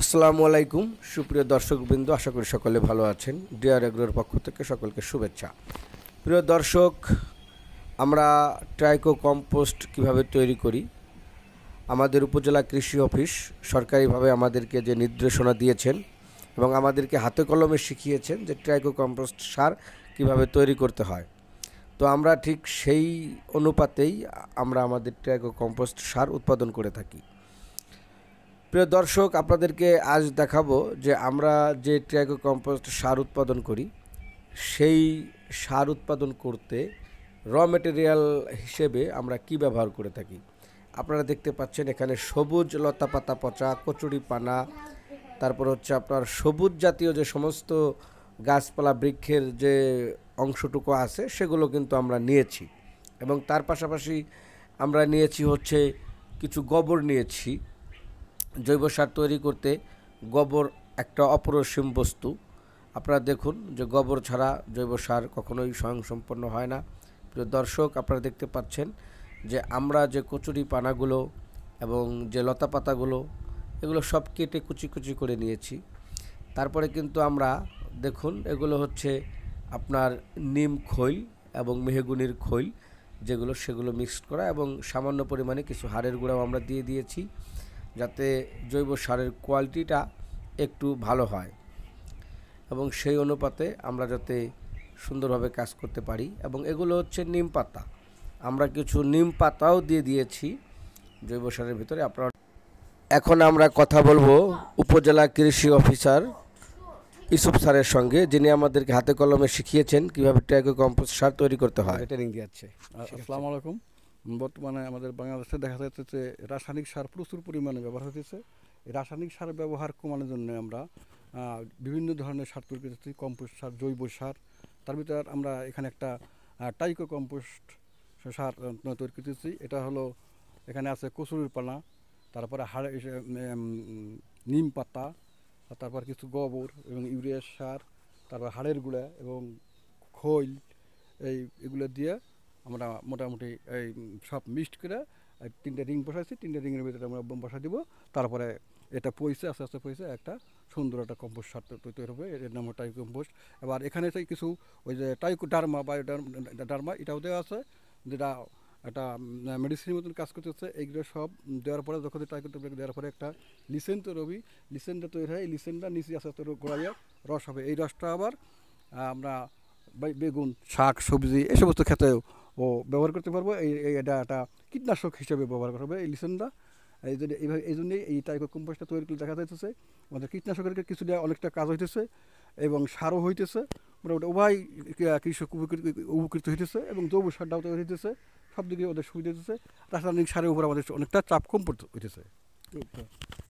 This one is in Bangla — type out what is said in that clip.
আসসালামু আলাইকুম, সুপ্রিয় দর্শকবৃন্দ, আশা করি সকলে ভালো আছেন। ডিআর এগ্রোর পক্ষ থেকে সকলকে শুভেচ্ছা। প্রিয় দর্শক, আমরা ট্রাইকো কম্পোস্ট কীভাবে তৈরি করি? আমাদের উপজেলা কৃষি অফিস সরকারিভাবে আমাদেরকে যে নির্দেশনা দিয়েছেন এবং আমাদেরকে হাতে কলমে শিখিয়েছেন যে ট্রাইকো কম্পোস্ট সার কীভাবে তৈরি করতে হয়। তো আমরা ঠিক সেই অনুপাতেই আমরা আমাদের ট্রাইকো কম্পোস্ট সার উৎপাদন করে থাকি। প্রিয় দর্শক, আপনাদেরকে আজ দেখাবো যে আমরা যে ট্রাইকো কম্পোস্ট সার উৎপাদন করি, সেই সার উৎপাদন করতে র মেটেরিয়াল হিসেবে আমরা কি ব্যবহার করে থাকি। আপনারা দেখতে পাচ্ছেন এখানে সবুজ লতা পাতা পচা, কচুরি পানা, তারপর হচ্ছে আপনার সবুজ জাতীয় যে সমস্ত গাছপালা, বৃক্ষের যে অংশটুকু আছে, সেগুলো কিন্তু আমরা নিয়েছি। এবং তার পাশাপাশি আমরা নিয়েছি হচ্ছে কিছু গোবর নিয়েছি। জৈব সার তৈরি করতে গোবর একটা অপরিসীম বস্তু। আপনারা দেখুন যে গোবর ছাড়া জৈব সার কখনোই স্বয়ংসম্পন্ন হয় না। প্রিয় দর্শক, আপনারা দেখতে পাচ্ছেন যে আমরা যে কচুরি পানাগুলো এবং যে লতা পাতাগুলো, এগুলো সব কেটে কুচি কুচি করে নিয়েছি। তারপরে কিন্তু আমরা দেখুন এগুলো হচ্ছে আপনার নিম খৈল এবং মেহেগুনির খৈল, যেগুলো সেগুলো মিক্সড করা এবং সামান্য পরিমাণে কিছু হাড়ের গুঁড়াও আমরা দিয়ে দিয়েছি। যাতে জৈব সারের কোয়ালিটিটা একটু ভালো হয় এবং সেই অনুপাতে আমরা যাতে সুন্দরভাবে কাজ করতে পারি এবং এগুলো হচ্ছে নিম পাতা। আমরা কিছু নিম পাতাও দিয়ে দিয়েছি জৈব সারের ভিতরে। আপনারা এখন আমরা কথা বলব উপজেলা কৃষি অফিসার ইসুফ স্যারের সঙ্গে যিনি আমাদেরকে হাতে কলমে শিখিয়েছেন কীভাবে ট্যাগো কম্পোস্ট সার তৈরি করতে হয়। ট্রেনিং দিয়েছে আসসালামু আলাইকুম। বর্তমানে আমাদের বাংলাদেশে দেখা যাচ্ছে যে রাসায়নিক সার প্রচুর পরিমাণে ব্যবহার হতেছে রাসায়নিক সার ব্যবহার কমানোর জন্য আমরা বিভিন্ন ধরনের সার তৈরি করতেছি কম্পোস্ট সার, জৈব সার। তার ভিতর আমরা এখানে একটা টাইকো কম্পোস্ট সার তৈরি করতেছি এটা হলো, এখানে আছে কচুরির পানা, তারপরে হাড় নিম পাতা তারপর কিছু গোবর এবং ইউরিয়া সার, তারপর হাড়ের গুঁড়া এবং খৈল, এই এগুলো দিয়ে আমরা মোটামুটি এই সব মিক্সড করে তিনটে রিং বসাইছি, তিনটে রিংয়ের ভিতরে আমরা বোম বসা দিব। তারপরে এটা পয়সে আস্তে আস্তে পয়সে একটা সুন্দর একটা কম্পোস্ট সার তৈরি হবে। এর নাম টাইকো কম্পোস্ট এবার এখানে সেই কিছু ওই যে টাইকো ডার্মা বা ডার্মা এটাও দেওয়া আছে, যেটা একটা মেডিসিনের মতন কাজ করতেছে এইগুলো সব দেওয়ার পরে যখন টাইকো দেওয়ার পরে একটা লিসেন তৈরি হবে লিসেনটা তৈরি হয় এই লিসেনটা নিচে আস্তে আস্তে গোড়াইয়া রস হবে। এই রসটা আবার আমরা বেগুন, শাক, সবজি, এই সমস্ত ক্ষেত্রেও ও ব্যবহার করতে পারব। এই এটা একটা কীটনাশক হিসেবে ব্যবহার করা হবে। এই লিসনটা এই জন্য এইভাবে এই জন্যই এই টাইপের কম্পোস্টটা তৈরি করে দেখা যাইতেছে। আমাদের কীটনাশকের কিছুটা, অনেকটা কাজ হইতেছে এবং সারও হইতেছে। মোটামুটি উভয় কৃষক উপকৃত উপকৃত হইতেছে এবং জৈব সারটাও তৈরি হইতেছে। সব দিকে ওদের সুবিধা হইতেছে। রাসায়নিক সারের উপর আমাদের অনেকটা চাপ কম পড়তে, হইতেছে।